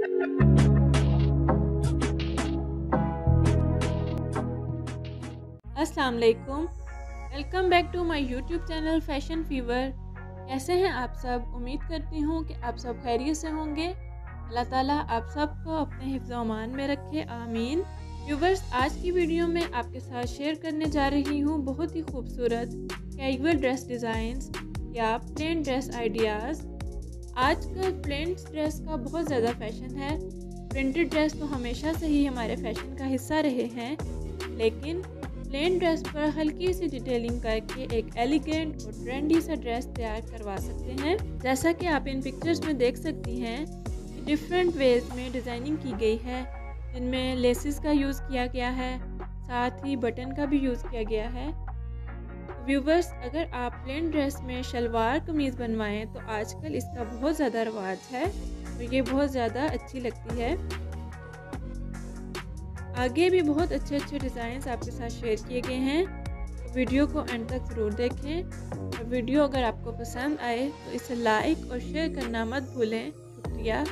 अस्सलाम वालेकुम। Welcome back to my YouTube channel fashion fever. कैसे हैं आप सब? उम्मीद करती हूँ कि आप सब खैरियत से होंगे। अल्लाह ताला आप सबको अपने हिफ्ज़ अमान में रखे। आमीन। व्यूवर्स, आज की वीडियो में आपके साथ शेयर करने जा रही हूँ बहुत ही खूबसूरत कैजुअल ड्रेस डिज़ाइंस या प्लेन ड्रेस आइडियाज़। आजकल प्लेन ड्रेस का बहुत ज़्यादा फ़ैशन है। प्रिंटेड ड्रेस तो हमेशा से ही हमारे फ़ैशन का हिस्सा रहे हैं, लेकिन प्लेन ड्रेस पर हल्की सी डिटेलिंग करके एक एलिगेंट और ट्रेंडी सा ड्रेस तैयार करवा सकते हैं। जैसा कि आप इन पिक्चर्स में देख सकती हैं डिफरेंट वेज में डिज़ाइनिंग की गई है। जिनमें लेसिस का यूज़ किया गया है, साथ ही बटन का भी यूज़ किया गया है। व्यूवर्स, अगर आप प्लेन ड्रेस में शलवार कमीज़ बनवाएँ तो आजकल इसका बहुत ज़्यादा रवाज है और ये बहुत ज़्यादा अच्छी लगती है। आगे भी बहुत अच्छे अच्छे डिज़ाइन आपके साथ शेयर किए गए हैं। वीडियो को एंड तक ज़रूर देखें और वीडियो अगर आपको पसंद आए तो इसे लाइक और शेयर करना मत भूलें। शुक्रिया।